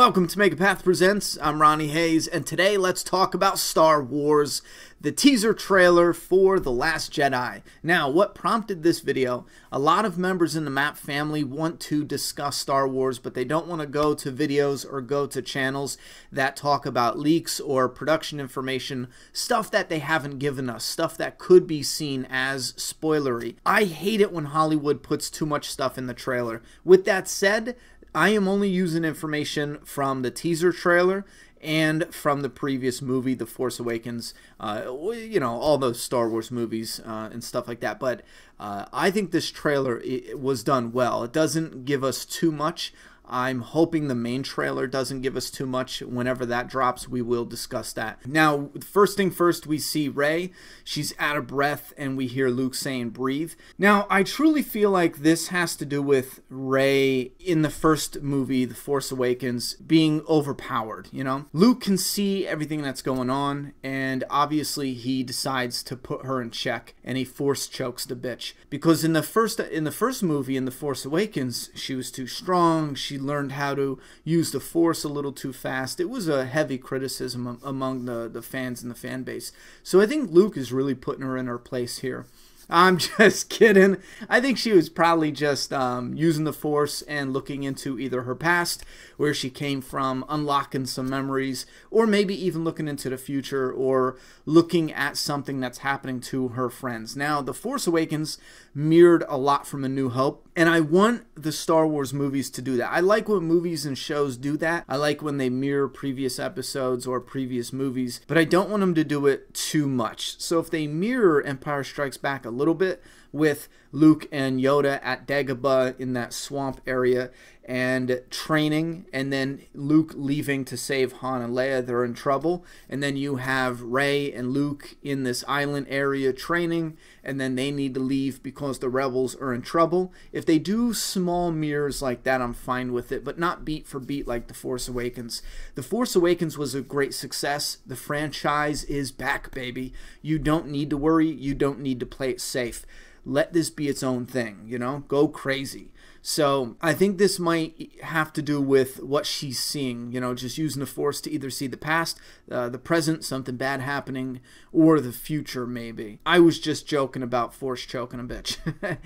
Welcome to Make A Path Presents. I'm Ronny Haze, and today let's talk about Star Wars, the teaser trailer for The Last Jedi. Now, what prompted this video? A lot of members in the MAP family want to discuss Star Wars, but they don't want to go to videos or go to channels that talk about leaks or production information, stuff that they haven't given us, stuff that could be seen as spoilery. I hate it when Hollywood puts too much stuff in the trailer. With that said, I am only using information from the teaser trailer and from the previous movie, The Force Awakens. Uh, you know, all those Star Wars movies uh, and stuff like that. But uh, I think this trailer was done well. It doesn't give us too much. I'm hoping the main trailer doesn't give us too much. Whenever that drops, we will discuss that. Now, first thing first, we see Rey. She's out of breath, and we hear Luke saying, breathe. Now, I truly feel like this has to do with Rey in the first movie, The Force Awakens, being overpowered, you know? Luke can see everything that's going on, and obviously he decides to put her in check, and he force chokes the bitch. Because in the first in the first movie, in The Force Awakens, she was too strong, she learned how to use the force a little too fast. It was a heavy criticism among the, the fans and the fan base. So I think Luke is really putting her in her place here. I'm just kidding. I think she was probably just um, using the Force and looking into either her past, where she came from, unlocking some memories, or maybe even looking into the future or looking at something that's happening to her friends. Now, The Force Awakens mirrored a lot from A New Hope, and I want the Star Wars movies to do that. I like when movies and shows do that. I like when they mirror previous episodes or previous movies, but I don't want them to do it too much. So if they mirror Empire Strikes Back a little bit with Luke and Yoda at Dagobah in that swamp area and training, and then Luke leaving to save Han and Leia. They're in trouble. And then you have Rey and Luke in this island area training, and then they need to leave because the rebels are in trouble. If they do small mirrors like that, I'm fine with it, but not beat for beat like The Force Awakens. The Force Awakens was a great success. The franchise is back, baby. You don't need to worry, you don't need to play it safe let this be its own thing, you know? Go crazy. So I think this might have to do with what she's seeing, you know, just using the force to either see the past, uh, the present, something bad happening, or the future, maybe. I was just joking about force choking a bitch.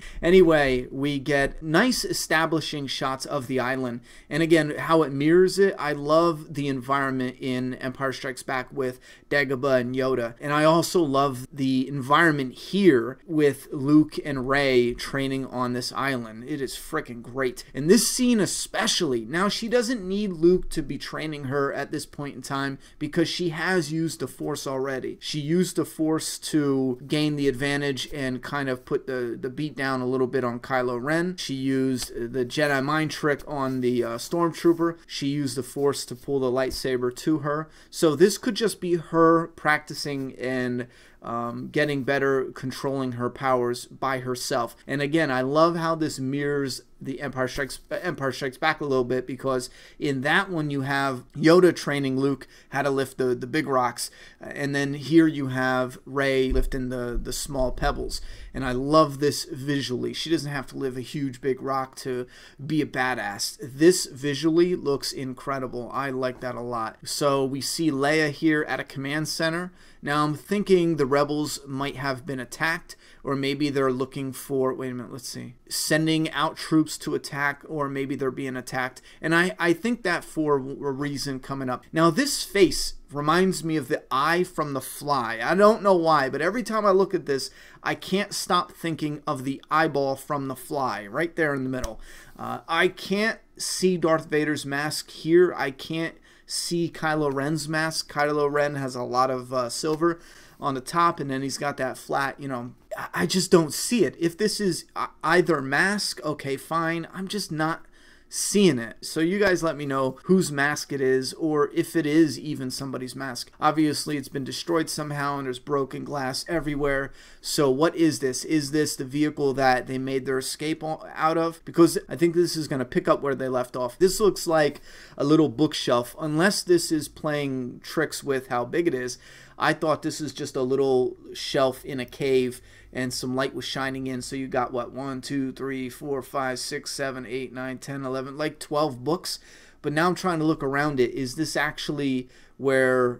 anyway, we get nice establishing shots of the island. And again, how it mirrors it, I love the environment in Empire Strikes Back with Dagobah and Yoda. And I also love the environment here with Luke and Rey training on this island. It is freaking freaking great. In this scene especially, now she doesn't need Luke to be training her at this point in time because she has used the Force already. She used the Force to gain the advantage and kind of put the, the beat down a little bit on Kylo Ren. She used the Jedi mind trick on the uh, Stormtrooper. She used the Force to pull the lightsaber to her. So this could just be her practicing and um, getting better controlling her powers by herself. And again, I love how this mirrors the Empire Strikes Empire Strikes Back a little bit because in that one you have Yoda training Luke how to lift the the big rocks, and then here you have Rey lifting the the small pebbles. And I love this visually. She doesn't have to lift a huge big rock to be a badass. This visually looks incredible. I like that a lot. So we see Leia here at a command center. Now I'm thinking the rebels might have been attacked, or maybe they're looking for. Wait a minute. Let's see. Sending out troops to attack, or maybe they're being attacked. And I I think that for a reason coming up. Now this face reminds me of the eye from the fly. I don't know why, but every time I look at this, I can't stop thinking of the eyeball from the fly right there in the middle. Uh, I can't see Darth Vader's mask here. I can't see Kylo Ren's mask. Kylo Ren has a lot of uh, silver on the top, and then he's got that flat, you know. I just don't see it. If this is either mask, okay, fine. I'm just not seeing it. So you guys let me know whose mask it is or if it is even somebody's mask. Obviously it's been destroyed somehow and there's broken glass everywhere. So what is this? Is this the vehicle that they made their escape out of? Because I think this is going to pick up where they left off. This looks like a little bookshelf unless this is playing tricks with how big it is. I thought this is just a little shelf in a cave and some light was shining in. So you got what? One, two, three, four, five, six, seven, eight, nine, ten, eleven, like 12 books. but now I'm trying to look around it. Is this actually where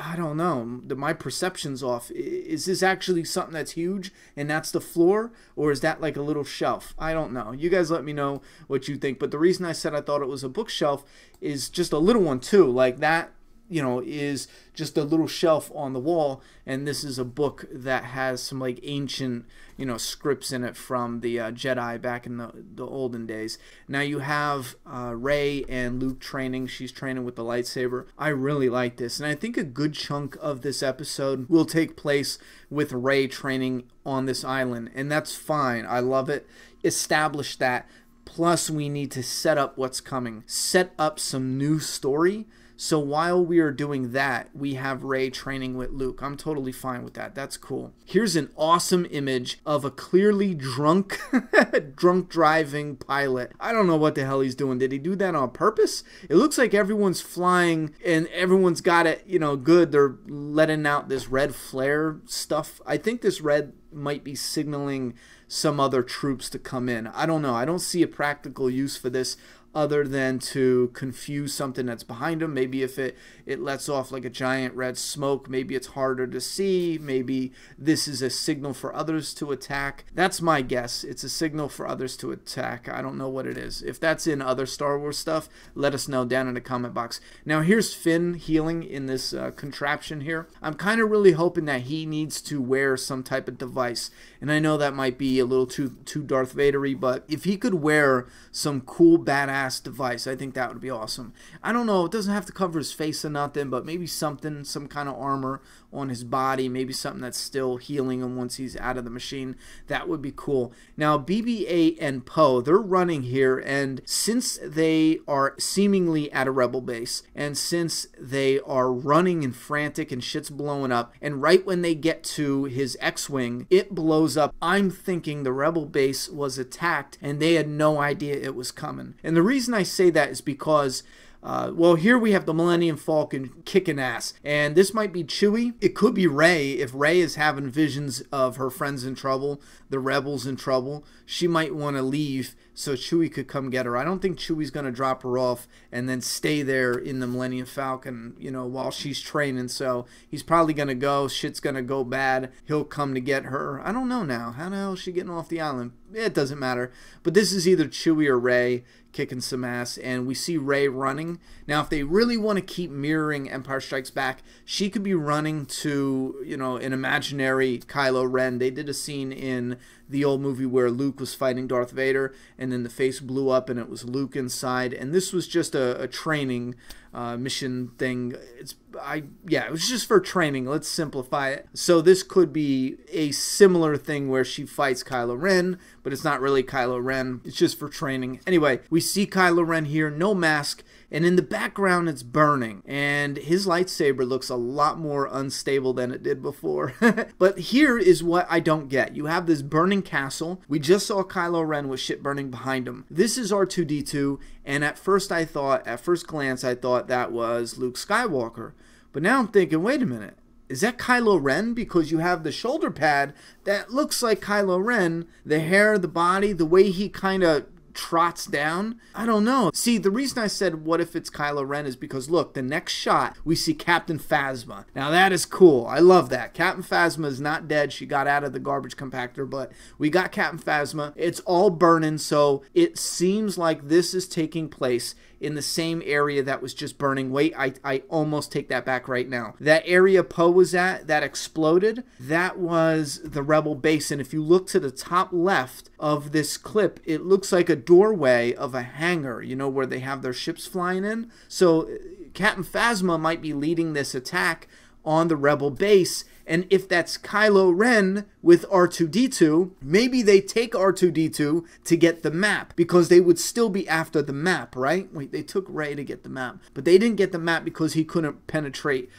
I don't know. My perception's off. Is this actually something that's huge and that's the floor? Or is that like a little shelf? I don't know. You guys let me know what you think. But the reason I said I thought it was a bookshelf is just a little one too. Like that you know, is just a little shelf on the wall, and this is a book that has some like ancient, you know, scripts in it from the uh, Jedi back in the the olden days. Now you have uh, Rey and Luke training. She's training with the lightsaber. I really like this, and I think a good chunk of this episode will take place with Rey training on this island, and that's fine. I love it. Establish that. Plus, we need to set up what's coming. Set up some new story so while we are doing that, we have Rey training with Luke. I'm totally fine with that. That's cool. Here's an awesome image of a clearly drunk, drunk driving pilot. I don't know what the hell he's doing. Did he do that on purpose? It looks like everyone's flying and everyone's got it, you know, good. They're letting out this red flare stuff. I think this red might be signaling some other troops to come in. I don't know. I don't see a practical use for this other than to confuse something that's behind them. Maybe if it, it lets off like a giant red smoke, maybe it's harder to see. Maybe this is a signal for others to attack. That's my guess. It's a signal for others to attack. I don't know what it is. If that's in other Star Wars stuff, let us know down in the comment box. Now here's Finn healing in this uh, contraption here. I'm kind of really hoping that he needs to wear some type of device. And I know that might be a little too, too Darth Vadery, but if he could wear some cool badass device. I think that would be awesome. I don't know. It doesn't have to cover his face or nothing, but maybe something, some kind of armor on his body, maybe something that's still healing him once he's out of the machine. That would be cool. Now, BB-8 and Poe, they're running here, and since they are seemingly at a rebel base, and since they are running and frantic and shit's blowing up, and right when they get to his X-Wing, it blows up. I'm thinking the rebel base was attacked, and they had no idea it was coming. And the reason I say that is because uh, well, here we have the Millennium Falcon kicking ass, and this might be Chewie. It could be Rey if Rey is having visions of her friends in trouble, the rebels in trouble. She might want to leave so Chewie could come get her. I don't think Chewie's going to drop her off and then stay there in the Millennium Falcon, you know, while she's training. So he's probably going to go. Shit's going to go bad. He'll come to get her. I don't know now. How the hell is she getting off the island? It doesn't matter. But this is either Chewie or Rey kicking some ass, and we see Rey running. Now, if they really want to keep mirroring Empire Strikes Back, she could be running to, you know, an imaginary Kylo Ren. They did a scene in the old movie where Luke was fighting Darth Vader, and then the face blew up, and it was Luke inside. And this was just a, a training uh, mission thing. It's I yeah, it was just for training. Let's simplify it. So this could be a similar thing where she fights Kylo Ren, but it's not really Kylo Ren. It's just for training. Anyway, we see Kylo Ren here, no mask and in the background it's burning. And his lightsaber looks a lot more unstable than it did before. But here is what I don't get. You have this burning castle. We just saw Kylo Ren with shit burning behind him. This is R2D2 and at first I thought at first glance I thought that was Luke Skywalker. But now I'm thinking wait a minute. Is that Kylo Ren? Because you have the shoulder pad that looks like Kylo Ren, the hair, the body, the way he kind of trots down? I don't know. See, the reason I said what if it's Kylo Ren is because look, the next shot we see Captain Phasma. Now that is cool. I love that. Captain Phasma is not dead. She got out of the garbage compactor, but we got Captain Phasma. It's all burning, so it seems like this is taking place in the same area that was just burning. Wait, I, I almost take that back right now. That area Poe was at that exploded, that was the rebel base. And if you look to the top left of this clip, it looks like a doorway of a hangar, you know, where they have their ships flying in. So uh, Captain Phasma might be leading this attack on the rebel base and if that's Kylo Ren with R2D2, maybe they take R2D2 to get the map because they would still be after the map, right? Wait, they took Rey to get the map, but they didn't get the map because he couldn't penetrate.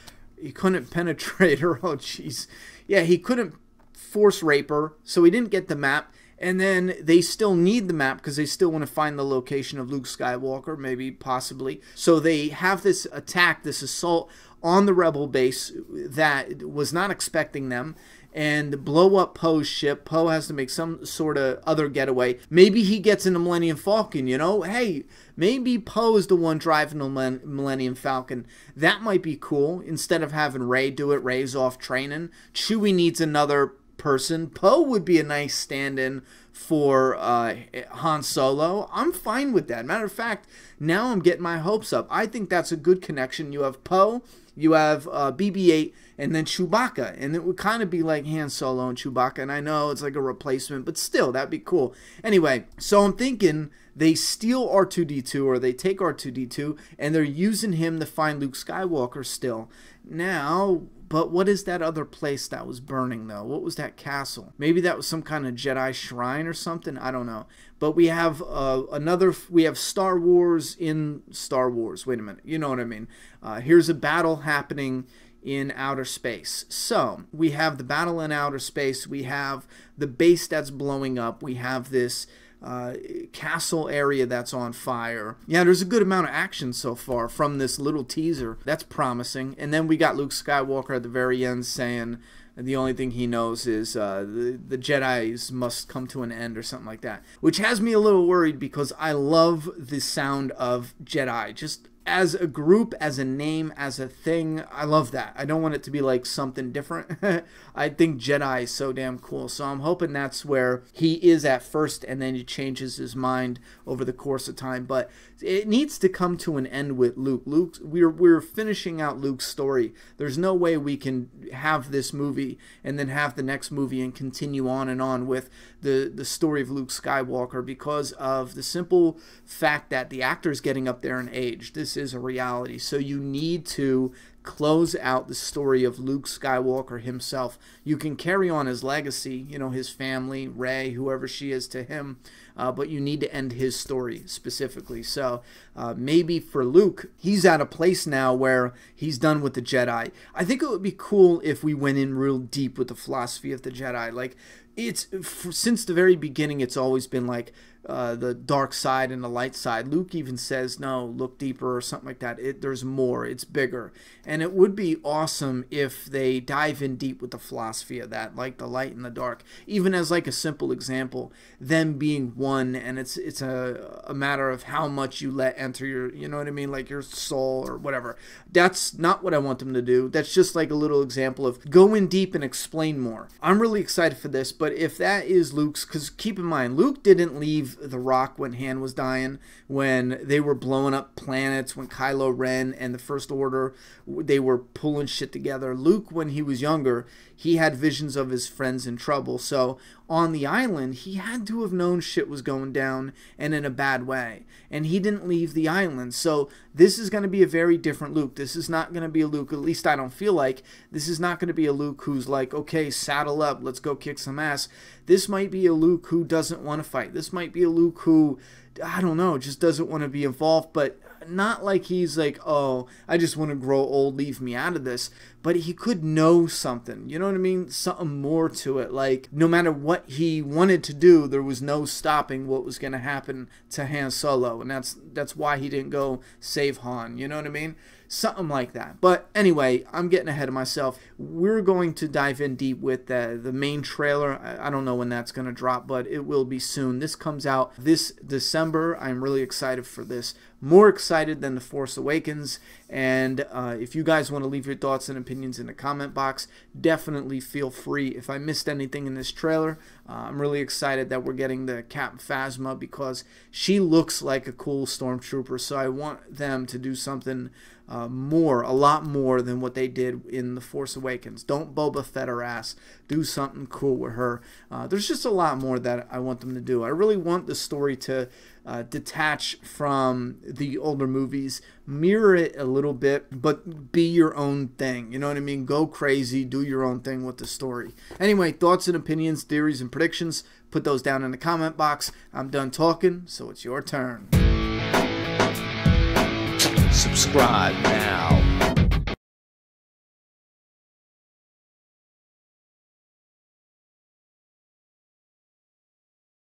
He couldn't penetrate her. Oh, jeez. Yeah, he couldn't force rape her, so he didn't get the map. And then they still need the map because they still want to find the location of Luke Skywalker, maybe, possibly. So they have this attack, this assault on the rebel base that was not expecting them and blow up Poe's ship. Poe has to make some sort of other getaway. Maybe he gets in the Millennium Falcon, you know? Hey, maybe Poe is the one driving the Millennium Falcon. That might be cool. Instead of having Rey do it, Rey's off training. Chewie needs another person. Poe would be a nice stand-in for uh, Han Solo. I'm fine with that. Matter of fact, now I'm getting my hopes up. I think that's a good connection. You have Poe, you have uh, BB-8, and then Chewbacca, and it would kind of be like Han Solo and Chewbacca. And I know it's like a replacement, but still, that'd be cool. Anyway, so I'm thinking they steal R2D2 or they take R2D2 and they're using him to find Luke Skywalker still. Now, but what is that other place that was burning, though? What was that castle? Maybe that was some kind of Jedi shrine or something? I don't know. But we have uh, another, we have Star Wars in Star Wars. Wait a minute. You know what I mean. Uh, here's a battle happening in outer space. So we have the battle in outer space. We have the base that's blowing up. We have this uh, castle area that's on fire. Yeah, there's a good amount of action so far from this little teaser. That's promising. And then we got Luke Skywalker at the very end saying the only thing he knows is uh, the, the Jedi's must come to an end or something like that. Which has me a little worried because I love the sound of Jedi. Just as a group, as a name, as a thing, I love that. I don't want it to be like something different. I think Jedi is so damn cool. So I'm hoping that's where he is at first and then he changes his mind over the course of time. But it needs to come to an end with Luke. Luke, we're we're finishing out Luke's story. There's no way we can have this movie and then have the next movie and continue on and on with the the story of Luke Skywalker because of the simple fact that the actor is getting up there in age. This is a reality. So you need to close out the story of Luke Skywalker himself. You can carry on his legacy, you know, his family, Rey, whoever she is to him, uh, but you need to end his story specifically. So uh, maybe for Luke, he's at a place now where he's done with the Jedi. I think it would be cool if we went in real deep with the philosophy of the Jedi. Like, it's since the very beginning, it's always been like uh, the dark side and the light side. Luke even says, "No, look deeper" or something like that. It, there's more. It's bigger, and it would be awesome if they dive in deep with the philosophy of that, like the light and the dark. Even as like a simple example, them being one, and it's it's a a matter of how much you let enter your, you know what I mean, like your soul or whatever. That's not what I want them to do. That's just like a little example of go in deep and explain more. I'm really excited for this, but if that is Luke's, because keep in mind, Luke didn't leave the Rock when Han was dying, when they were blowing up planets, when Kylo Ren and the First Order they were pulling shit together. Luke, when he was younger, he had visions of his friends in trouble. So on the island, he had to have known shit was going down and in a bad way. And he didn't leave the island. So this is going to be a very different Luke. This is not going to be a Luke, at least I don't feel like. This is not going to be a Luke who's like, okay, saddle up, let's go kick some ass. This might be a Luke who doesn't want to fight. This might be a Luke who I don't know, just doesn't want to be involved, but not like he's like, oh, I just want to grow old, leave me out of this. But he could know something, you know what I mean? Something more to it. Like, no matter what he wanted to do, there was no stopping what was going to happen to Han Solo. And that's, that's why he didn't go save Han, you know what I mean? something like that. But anyway, I'm getting ahead of myself. We're going to dive in deep with the, the main trailer. I, I don't know when that's going to drop, but it will be soon. This comes out this December. I'm really excited for this. More excited than The Force Awakens. And uh, if you guys want to leave your thoughts and opinions in the comment box, definitely feel free. If I missed anything in this trailer, uh, I'm really excited that we're getting the Cap Phasma because she looks like a cool stormtrooper. So I want them to do something uh, more, a lot more than what they did in The Force Awakens. Don't Boba Fett her ass. Do something cool with her. Uh, there's just a lot more that I want them to do. I really want the story to uh, detach from the older movies, mirror it a little bit, but be your own thing. You know what I mean? Go crazy, do your own thing with the story. Anyway, thoughts and opinions, theories and predictions, put those down in the comment box. I'm done talking, so it's your turn subscribe now.